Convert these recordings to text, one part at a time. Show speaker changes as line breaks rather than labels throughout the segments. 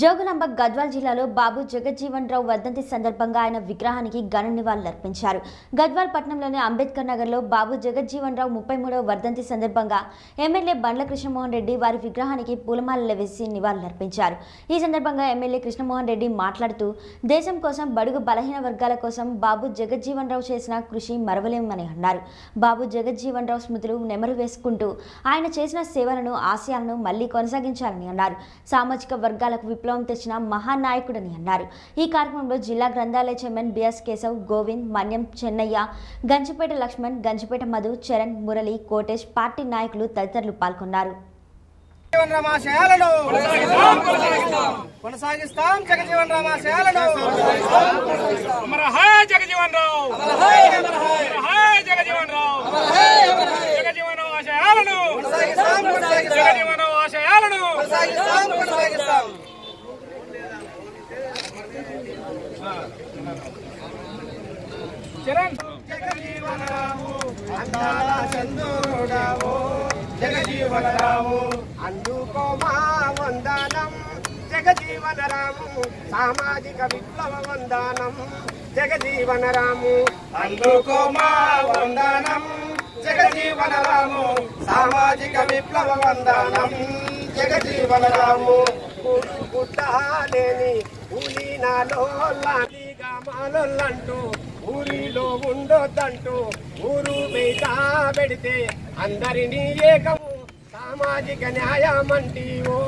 జోగులాంబ గద్వాల్ జిల్లాలో బాబు జగజ్జీవన్ రావు వర్ధంతి సందర్భంగా ఆయన విగ్రహానికి ఘన నివాళులర్పించారు గద్వాల్ పట్టణంలోని అంబేద్కర్ నగర్లో బాబు జగజ్జీవన్ రావు ముప్పై మూడవ వర్ధంతి సందర్భంగా ఎమ్మెల్యే బండ్ల కృష్ణమోహన్ రెడ్డి వారి విగ్రహానికి పూలమాలలు వేసి నివాళులర్పించారు ఈ సందర్భంగా ఎమ్మెల్యే కృష్ణమోహన్ రెడ్డి మాట్లాడుతూ దేశం కోసం బడుగు బలహీన వర్గాల కోసం బాబు జగజ్జీవన్ రావు చేసిన కృషి మరవలేమని అన్నారు. బాబు జగజ్జీవన్ రావు స్మృతులు నెమరు వేసుకుంటూ ఆయన చేసిన సేవలను ఆశయాలను మళ్ళీ కొనసాగించాలని అన్నారు. సామాజిక వర్గాలకు విప్లవం తెచ్చిన మహానాయకుడని అన్నారు. ఈ కార్యక్రమంలో జిల్లా గ్రంథాలయ chairman BS Keshav Govind Manyam Chennaiah Ganjipeta Laxman Ganjipeta Madhu Charan Murali Kotesh party నాయకులు తదితరులు పాల్గొన్నారు.
కొనసాగిస్తాం.
రావు. జగజీవన్ రావు జగజీవన్ రావు ఆశయాలను
కొనసాగిస్తాం కొనసాగిస్తాం
జగజీవన్ రావు ఆశయాలను
కొనసాగిస్తాం కొనసాగిస్తాం
చరణ్
జగజీవనరాము అందాల చంద్రుడవు జగజీవనరాము అందుకో మా వందనం జగజీవనరాము సామాజిక విప్లవ వందనం జగజీవనరాము అందుకో మా వందనం జగజీవనరాము సామాజిక విప్లవ వందనం జగజీవనరాము గుడ్డాలేని ఉలీనాలో లాలిగా మాలంటూ ఊరిలో ఉండొద్దంటూ ఊరు మీద పెడితే అందరినీ ఏకము. సామాజిక న్యాయమంటి ఓ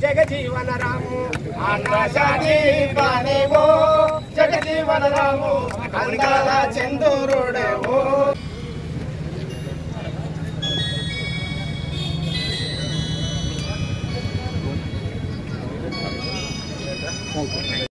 జగజీవన రాము ఆకాశాన్ని జగజీవన రాము అందాల చంద్రుడేవో.